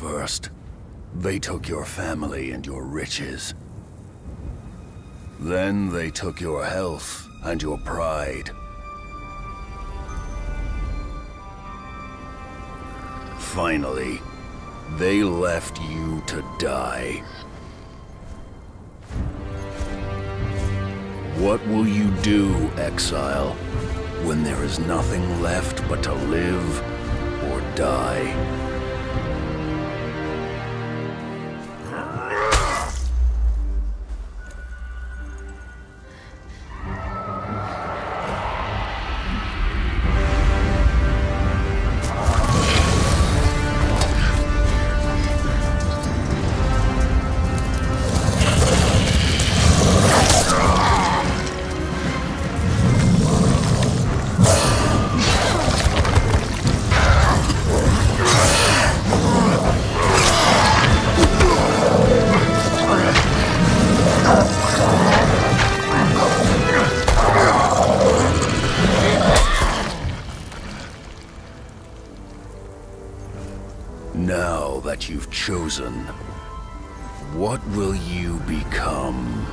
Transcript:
first. They took your family and your riches. Then they took your health and your pride. Finally, they left you to die. What will you do, exile, when there is nothing left but to live or die? Now that you've chosen, what will you become?